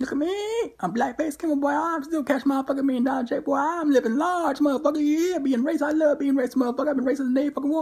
Look at me. I'm black blackface Kimmy boy. I'm still catch motherfucking million dollar check boy. I'm living large, motherfucker. Yeah, being racist. I love being racist, motherfucker. I've been racist the day fucking war.